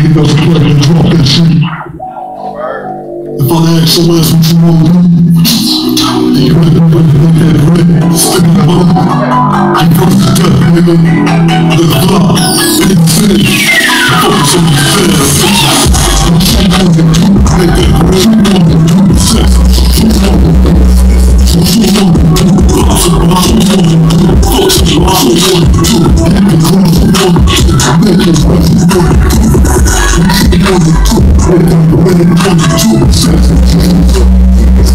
Get up and play and shit. If I ask your ass what you to do, you to make that ready, stick in the bottom. You first to death, nigga. The it is finished. Focus on the fast. Make it ready, what you do, sex. It's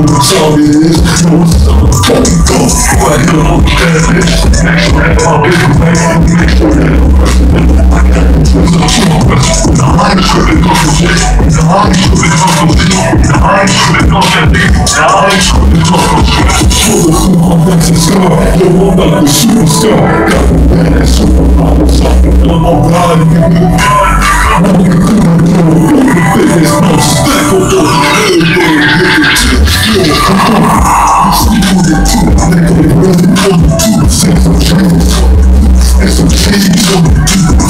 it's no song it is. No, it's a fucking go. Right here, I'm bad bitch. Make I this. The tripping off the. The tripping off the. The. The the I'm back to star. To superstar. Got the bad supermodels. I'm on God.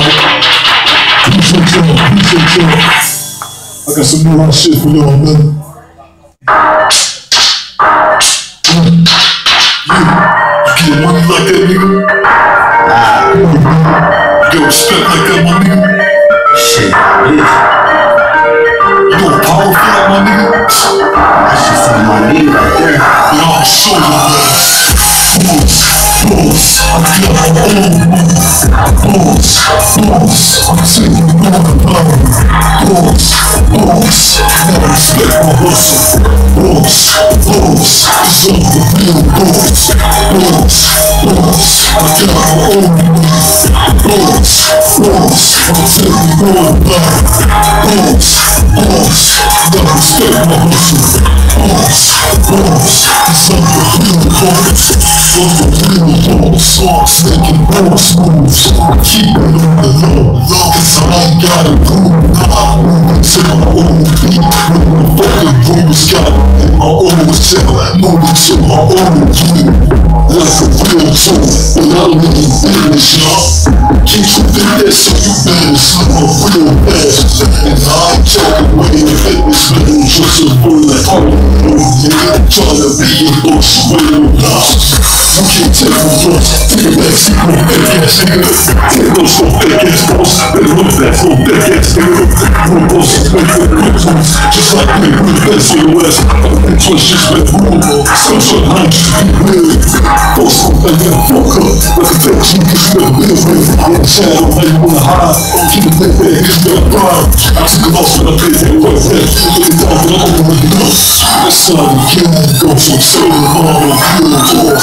appreciate y'all, appreciate. I got some more shit for y'all, man. Yeah, you get money like that, nigga? You get respect like that, my nigga? Shit, bitch. You know power feel like, my nigga? That's just on my knee right there. Yeah, I'll show you, man. Boss, boss, I got my own Boss, boss, I'm taking on the line. Boss, boss, never respect my hustle. I'm the real boss, I got my own boss, I'm taking on the line. Boss, boss, never respect my hustle. Boss, cause I'm the. I'm the real boss. Sauce making boss moves. Keep it on the low, cause I ain't got a prove. I'm moving to my own beat. With my fucking bruise got in my own cell. Moving to my own beat. Like a real tool, but I don't even finish, y'all. Slip up real fast. And I ain't talking way to fitness, man, just a bullet. Oh, yeah, trying to be a boss, to lie. You can't take my thoughts, take a back seat, no fake ass nigga. Take those no fake ass boss, better look back, no fake ass nigga. No boss, no fake ass boss, just like me, the best the west. And twist just been brutal, some sort of hunch, Boss, I'm thinking, fuck up, like a you can still live with. I'm a shadow, how you wanna hide? Keep it that bad, cause they're a pride. I took a loss when I played that work, that. I'm the the the you boss. Boss, boss, I got my I'm taking on the hustle.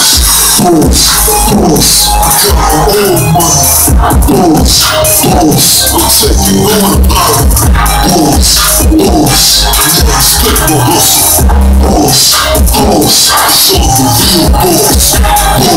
Boss, boss, it's all the real boss. Boss, boss, I got my own money. Boss, boss, I'm taking on the line. Boss, boss, yeah, split my hustle. Boss, boss, it's all the real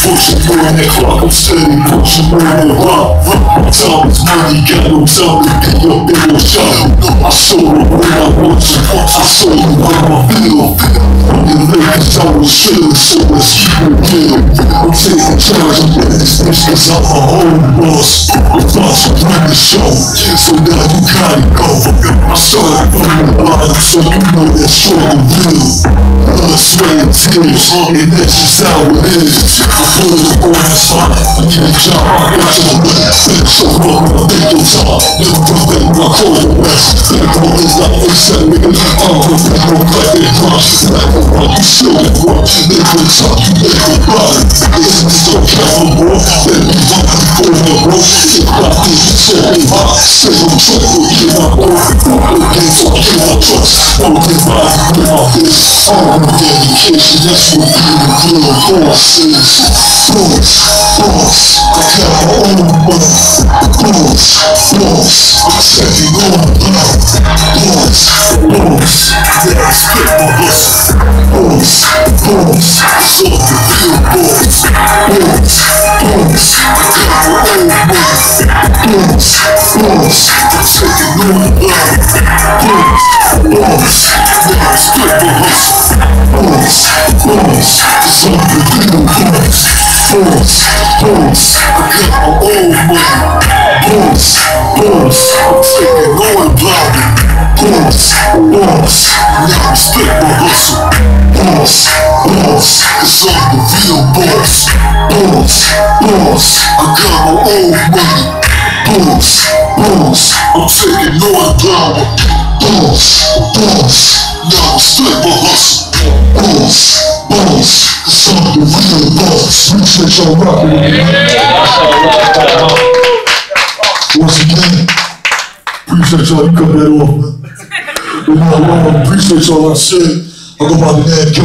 through that clock, I'm steady pushing the rock. My time is money, got no time to be up in no shop. I show you what I want you, I show you how I feel. I'm in Lakers, I was chillin', so let's keep it real. I'm taking charge of this bitch, cause I'm my own boss. I'm about to run the show, so now you gotta go. I started from so you know that struggle real. Blood, sweat, and tears, and that's just how it is. I put it on the spot, I get a job, I got your back. Think so long, I think your time. Never prevent my call your west. Think all this like they said, nigga. I'm a big no black and brush. Black and white, you still at work. Never talk, you never body. This is so accountable, let me run for the road. If I think you so say I'm trouble, get my own. Okay, so I get my trust. Get my bitch. All dedication, that's what a real boss is. Boss, boss, I got my own money. Boss, boss, I'm taking on block. Boss, boss, yeah, I spit my hustle. Boss, boss, it's the I got my own money. Boss, boss, I'm taking on the yeah, I spit my hustle. Boss, boss, it's the boss, I got my own money. Boss, boss, I'm taking on the boss, now spit my hustle. It's all the real boss. Boss, boss, I got my own money. Boss, boss, I'm taking on the block. Boss, boss, now I spit my hustle. Boss, boss, it's all the real boss. Appreciate y'all rocking with me. Once again, appreciate y'all. You cut that off. But no, I appreciate y'all. I said, I go by the name.